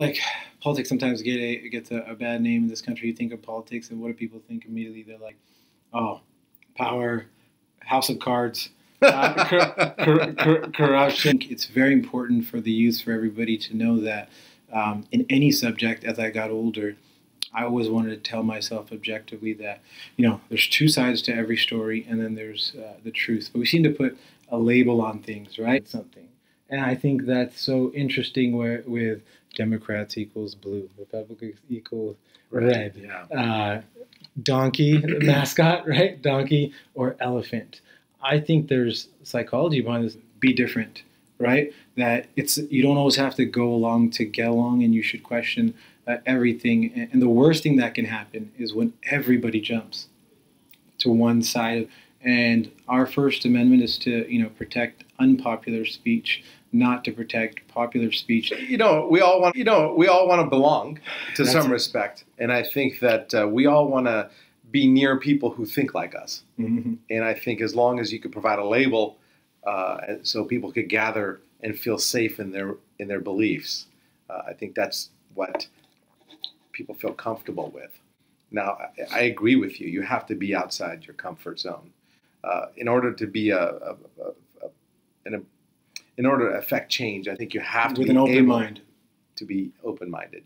like politics sometimes get a gets a, a, bad name in this country. You think of politics, and what do people think immediately? They're like, oh, power, house of cards, uh, cor- cor- cor- corruption. It's very important for the youth, for everybody to know that um, in any subject. As I got older, I always wanted to tell myself objectively that you know there's two sides to every story, and then there's uh, the truth. But we seem to put a label on things, right? Something, and I think that's so interesting. Where with Democrats equals blue, Republicans equals red. Yeah. Uh, donkey mascot, right? Donkey or elephant. I think there's psychology behind this. Be different, right? That it's you don't always have to go along to get along, and you should question uh, everything. And the worst thing that can happen is when everybody jumps to one side. And our First Amendment is to you know protect unpopular speech not to protect popular speech. You know, we all want you know we all want to belong to That's some it. respect, and I think that uh, we all want to be near people who think like us. Mm-hmm. And I think as long as you could provide a label, uh, so people could gather and feel safe in their in their beliefs, uh, I think that's what people feel comfortable with. Now, I, I, agree with you. You have to be outside your comfort zone uh, in order to be a, a, a, a an in order to affect change, I think you have to with be an open mind to be open minded.